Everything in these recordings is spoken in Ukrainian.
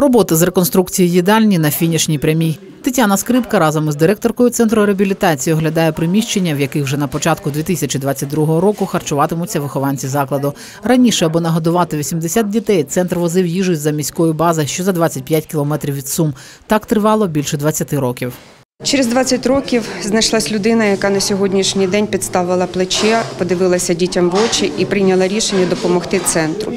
Роботи з реконструкції їдальні на фінішній прямій. Тетяна Скрипка разом із директоркою центру реабілітації оглядає приміщення, в яких вже на початку 2022 року харчуватимуться вихованці закладу. Раніше, аби нагодувати 80 дітей, центр возив їжу з-за міської бази, що за 25 кілометрів від Сум. Так тривало більше 20 років. Через 20 років знайшлась людина, яка на сьогоднішній день підставила плече, подивилася дітям в очі і прийняла рішення допомогти центру.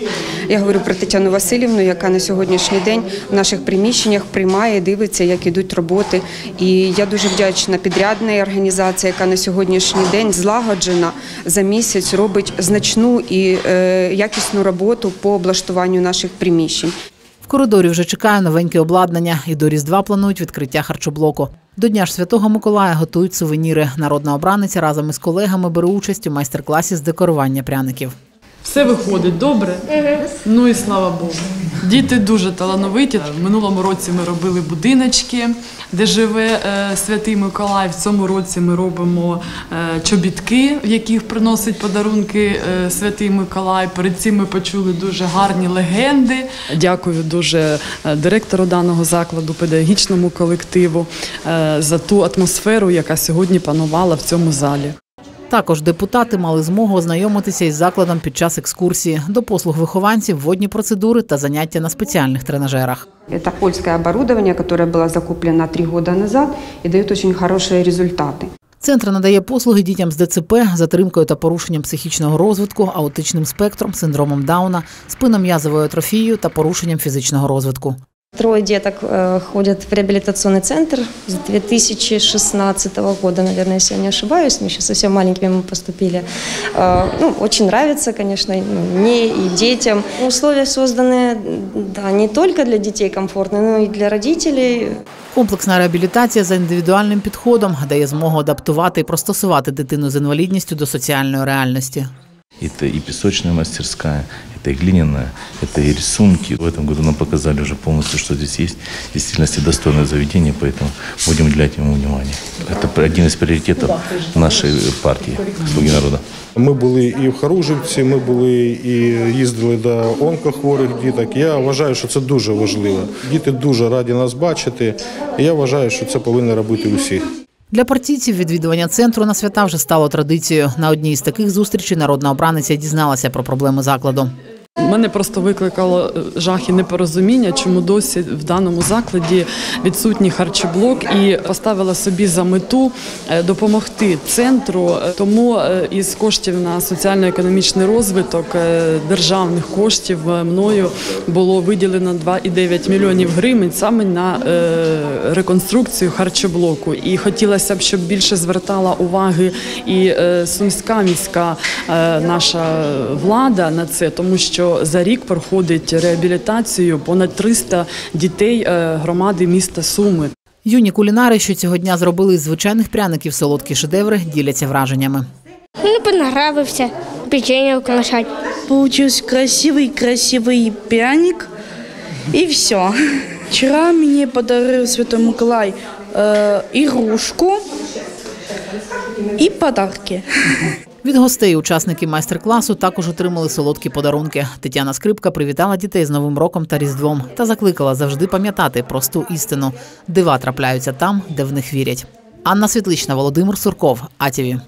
Я говорю про Тетяну Васильівну, яка на сьогоднішній день в наших приміщеннях приймає, дивиться, як ідуть роботи. І я дуже вдячна підрядній організації, яка на сьогоднішній день злагоджена за місяць робить значну і е, якісну роботу по облаштуванню наших приміщень. В коридорі вже чекає новеньке обладнання, і до Різдва планують відкриття харчоблоку. До Дня ж Святого Миколая готують сувеніри. Народна обраниця разом із колегами бере участь у майстер-класі з декорування пряників. Все виходить добре. Ну і слава Богу. Діти дуже талановиті. В минулому році ми робили будиночки, де живе е, святий Миколай. В цьому році ми робимо е, чобітки, в яких приносить подарунки е, святий Миколай. Перед цим ми почули дуже гарні легенди. Дякую дуже директору даного закладу, педагогічному колективу за ту атмосферу, яка сьогодні панувала в цьому залі. Також депутати мали змогу ознайомитися із закладом під час екскурсії до послуг вихованців, водні процедури та заняття на спеціальних тренажерах. Это польское оборудование, которое было закуплено три года назад и дает очень хорошие результаты. Центр надає послуги дітям з ДЦП, затримкою та порушенням психічного розвитку, аутичним спектром, синдромом Дауна, спином'язовою атрофією та порушенням фізичного розвитку. Трое деток э, ходят в реабилитационный центр с 2016 года, наверное, если я не ошибаюсь. Мы еще совсем маленькими мы поступили. Э, Ну, очень нравится, конечно, ну, мне и детям. Условия созданы, да, не только для детей комфортные, но и для родителей. Комплексна реабілітація за індивідуальним підходом дає змогу адаптувати і простосувати дитину з інвалідністю до соціальної реальності. Это и песочная мастерская, это и глиняная, это и рисунки. В этом году нам показали уже полностью, что здесь есть. В действительности достойное заведение, поэтому будем уделять ему внимание. Это один из приоритетов нашей партии «Слуги народа». Ми були і в Харужівці, ми були і їздили до онкохворих діток. Я вважаю, що це дуже важливо. Діти дуже раді нас бачити. І я вважаю, що це повинні робити усі. Для партійців відвідування центру на свята вже стало традицією. На одній з таких зустрічей народна обраниця дізналася про проблеми закладу. Мене просто викликало е, жах і непорозуміння, чому досі в даному закладі відсутній харчоблок і поставила собі за мету е, допомогти центру. Тому е, із коштів на соціально-економічний розвиток державних коштів мною було виділено 2,9 мільйонів гривень саме на реконструкцію харчоблоку. І хотілося б, щоб більше звертала уваги і е, сумська міська е, наша влада на це, тому що за рік проходить реабілітацію понад 300 дітей е, громади міста Суми. Юні кулінари, що цього дня зробили із звичайних пряників солодкі шедеври, діляться враженнями. Ну, понравився, печенье украшать. Получился красивый-красивый пряник, и все. Вчера мне подарил Святой Николай э, игрушку и подарки. Від гостей учасники майстер-класу також отримали солодкі подарунки. Тетяна Скрипка привітала дітей з Новим роком та Різдвом та закликала завжди пам'ятати просту істину. Дива трапляються там, де в них вірять. Анна Світлична, Володимир Сурков, АТВ.